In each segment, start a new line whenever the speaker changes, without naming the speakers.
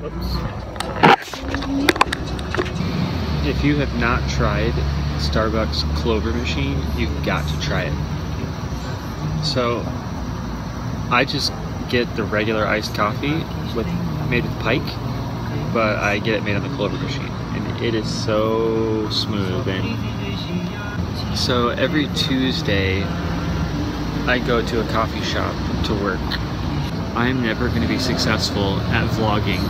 Oops. If you have not tried Starbucks Clover machine, you've got to try it. So, I just get the regular iced coffee with made with Pike, but I get it made on the Clover machine, and it is so smooth. And so every Tuesday, I go to a coffee shop to work. I'm never going to be successful at vlogging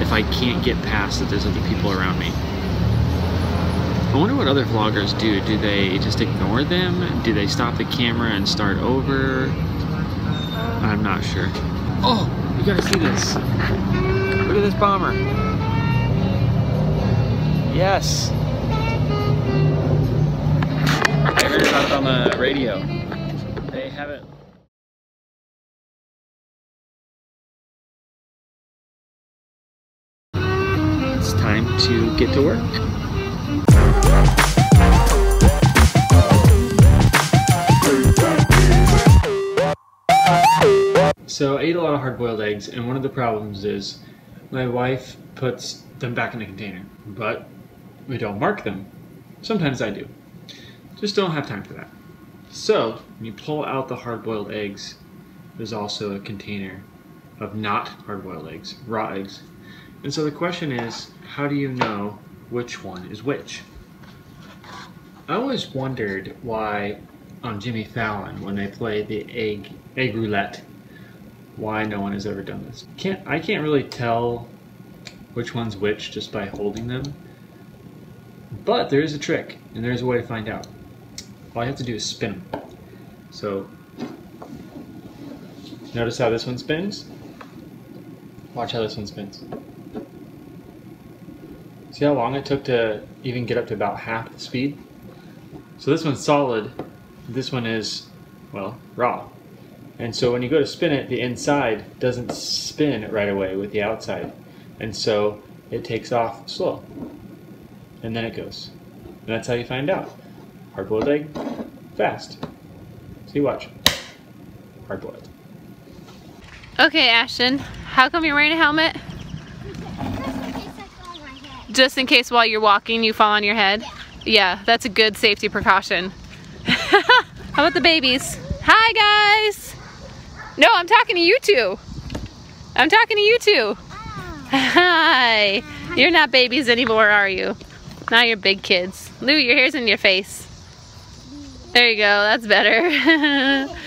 if I can't get past that there's other people around me. I wonder what other vloggers do. Do they just ignore them? Do they stop the camera and start over? I'm not sure. Oh, you gotta see this. Look at this bomber. Yes. I heard about it on the radio. They have time to get to work. So I eat a lot of hard-boiled eggs, and one of the problems is my wife puts them back in the container, but we don't mark them. Sometimes I do. Just don't have time for that. So when you pull out the hard-boiled eggs, there's also a container of not hard-boiled eggs, raw eggs. And so the question is, how do you know which one is which? I always wondered why on Jimmy Fallon when they play the egg egg roulette why no one has ever done this. Can't I can't really tell which one's which just by holding them. But there is a trick, and there is a way to find out. All I have to do is spin them. So notice how this one spins. Watch how this one spins. See how long it took to even get up to about half the speed? So this one's solid. This one is, well, raw. And so when you go to spin it, the inside doesn't spin right away with the outside. And so it takes off slow. And then it goes. And that's how you find out. Hard boiled egg, fast. See, watch. Hard boiled.
Okay, Ashton, how come you're wearing a helmet? Just in case while you're walking you fall on your head? Yeah, that's a good safety precaution. how about the babies? Hi, guys! No, I'm talking to you two. I'm talking to you two. Oh. Hi. You're not babies anymore, are you? Now you're big kids. Lou, your hair's in your face. There you go, that's better.